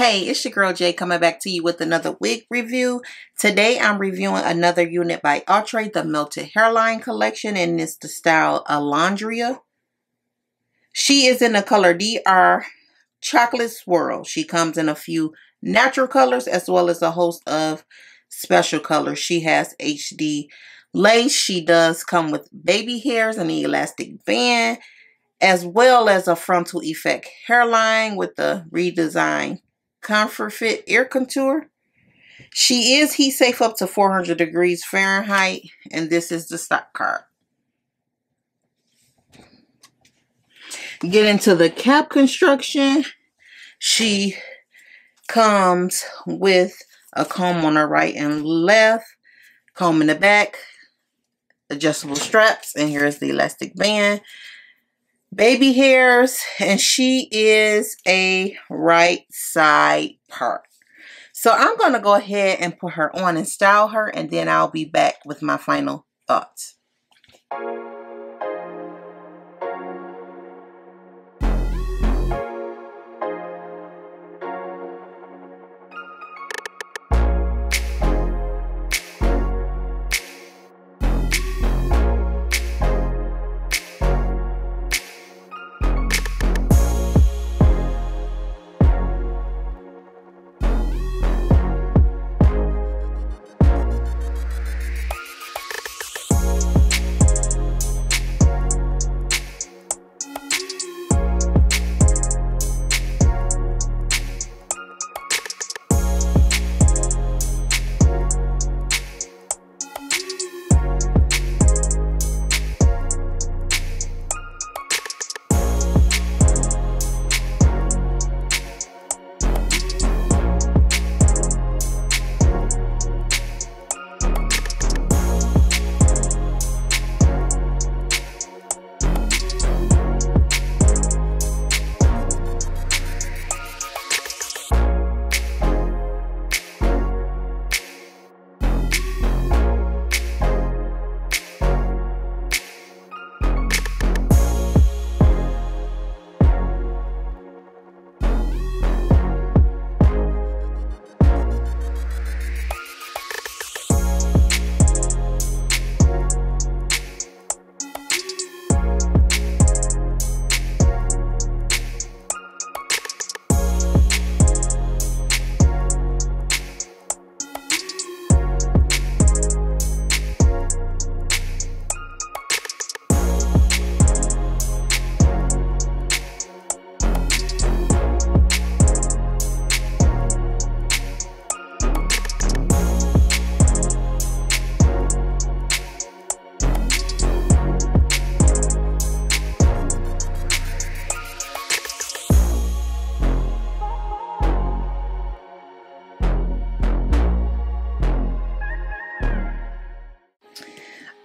Hey, it's your girl Jae coming back to you with another wig review. Today I'm reviewing another unit by Outre, the Melted Hairline Collection, and it's the style Alondria. She is in the color DR Chocolate Swirl. She comes in a few natural colors as well as a host of special color. She has HD lace. She does come with baby hairs and the elastic band as well as a frontal effect hairline with the redesigned comfort fit ear contour. She is heat safe up to 400 degrees Fahrenheit and this is the stock card. Get into the cap construction. She comes with a comb on the right and left, comb in the back, adjustable straps, and here's the elastic band. Baby hairs, and she is a right side part. So I'm going to go ahead and put her on and style her, and then I'll be back with my final thoughts.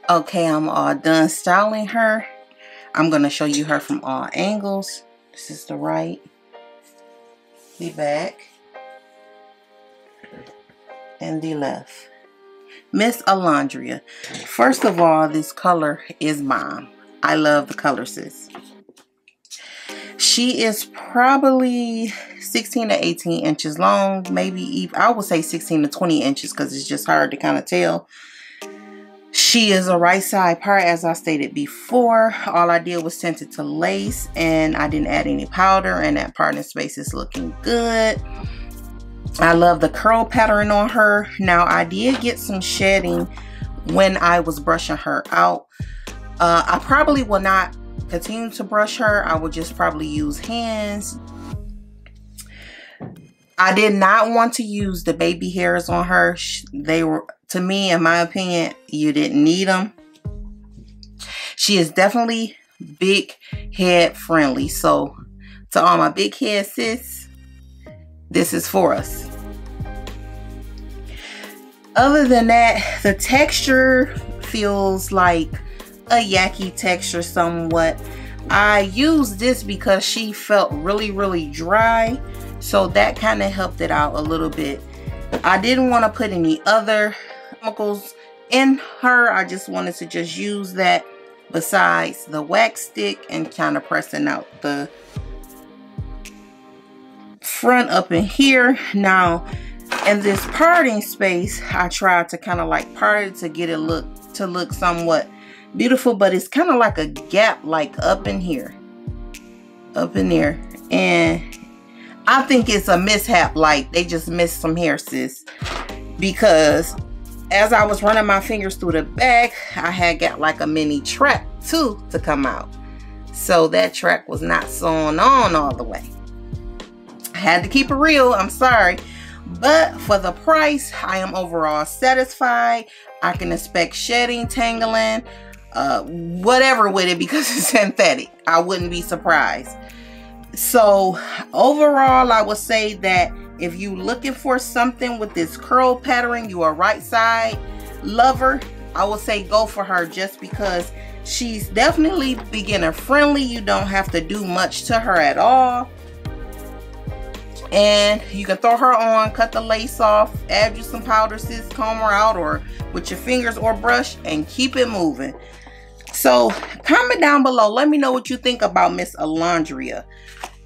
Okay, I'm all done styling her. I'm going to show you her from all angles. This is the right, the back, and the left. Miss Alondria. First of all, this color is mine. I love the color, sis. She is probably 16 to 18 inches long. Maybe even, I would say 16 to 20 inches because it's just hard to kind of tell. She is a right side part as I stated before. All I did was tint it to lace and I didn't add any powder and that part in space is looking good. I love the curl pattern on her. Now I did get some shedding when I was brushing her out. Uh, I probably will not continue to brush her. I will just probably use hands. I did not want to use the baby hairs on her. They were to me, in my opinion, you didn't need them. She is definitely big head friendly. So to all my big head sis, this is for us. Other than that, the texture feels like a yaki texture somewhat. I used this because she felt really, really dry. So that kind of helped it out a little bit. I didn't want to put any other chemicals in her. I just wanted to just use that besides the wax stick and kind of pressing out the front up in here. Now, in this parting space, I tried to kind of like part it to get it look to look somewhat beautiful, but it's kind of like a gap like up in here. Up in there. And I think it's a mishap, like they just missed some hair, sis. Because as I was running my fingers through the back, I had got like a mini track too to come out. So that track was not sewn on all the way. I had to keep it real, I'm sorry. But for the price, I am overall satisfied. I can expect shedding, tangling, uh, whatever with it because it's synthetic. I wouldn't be surprised. So overall, I would say that if you looking for something with this curl pattern, you are right side lover, I would say go for her just because she's definitely beginner friendly. You don't have to do much to her at all. And you can throw her on, cut the lace off, add you some powder, sis, comb her out or with your fingers or brush and keep it moving. So comment down below. Let me know what you think about Miss Alondria.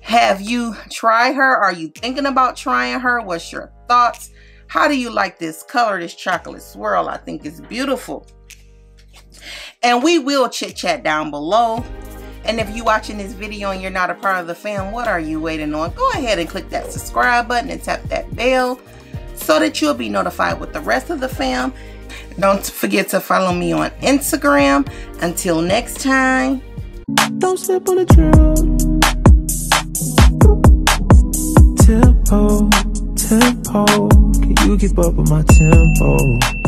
Have you tried her? Are you thinking about trying her? What's your thoughts? How do you like this color, this chocolate swirl? I think it's beautiful. And we will chit chat down below. And if you're watching this video and you're not a part of the fam, what are you waiting on? Go ahead and click that subscribe button and tap that bell so that you'll be notified with the rest of the fam. Don't forget to follow me on Instagram. Until next time. Don't slip on the trail. Tempo, tempo. Can you keep up with my tempo?